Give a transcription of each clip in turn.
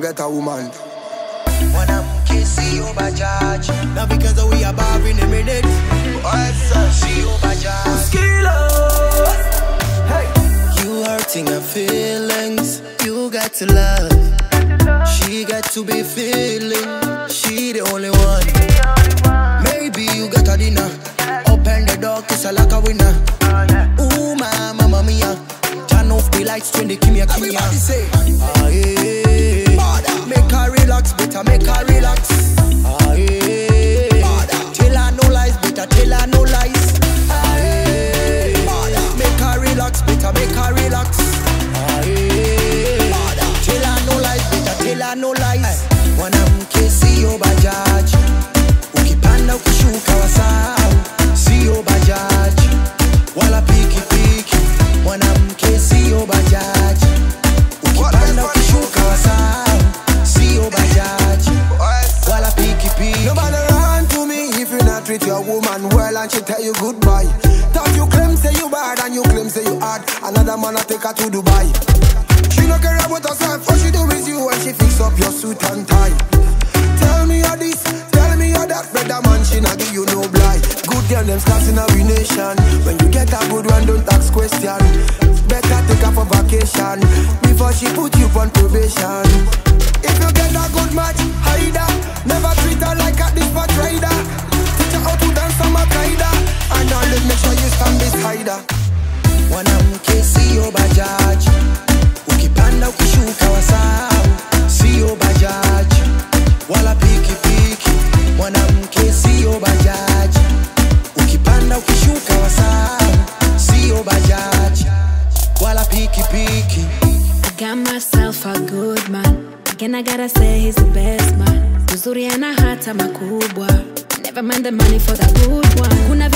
better woman. mwanamke sio bajaji Now because we are bar in a minute. Asa sio bajaji You hurting her feelings. You got to love. She got to be feeling. She the only one. Maybe you got a dinner. Open the door, kiss her like a winner. Ooh, my mama mia. Turn off the lights, turn the kimia kimia. Everybody say, Ah, yeah. Better make her relax. Ah, yeah. Tell her no lies, better tell her no woman well and she tell you goodbye. Thought you claim say you bad and you claim say you hard. Another man a take her to Dubai. She no care about herself, what she do is you when she fix up your suit and tie. Tell me how this, tell me how that, better man she not give you no blind. Good girl them class in every nation. When you get a good one, don't ask question. Better take her for vacation before she put you on probation. If you get a good match, hide her. Never treat her like ukipanda ukishuka wasahau wala pikipiki mwanamke sio bajaji. Ukipanda ukishuka wasahau sio bajaji. Wala pikipiki. Uzuri ana hata makubwa. Kuna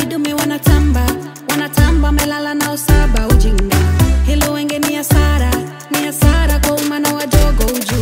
vou de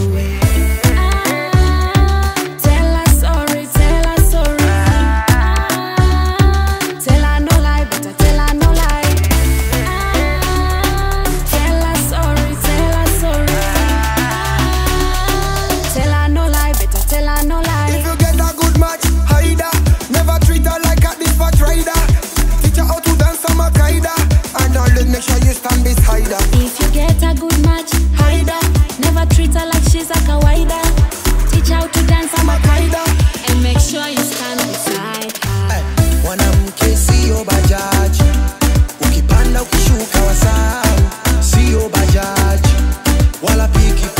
treat her like she's a kawaida. Teach how to dance on Makaido. And make sure you stand beside her. Hey, mwanamke sio bajaji, ukipanda ukishuka wasau, sio bajaji wala pikipiki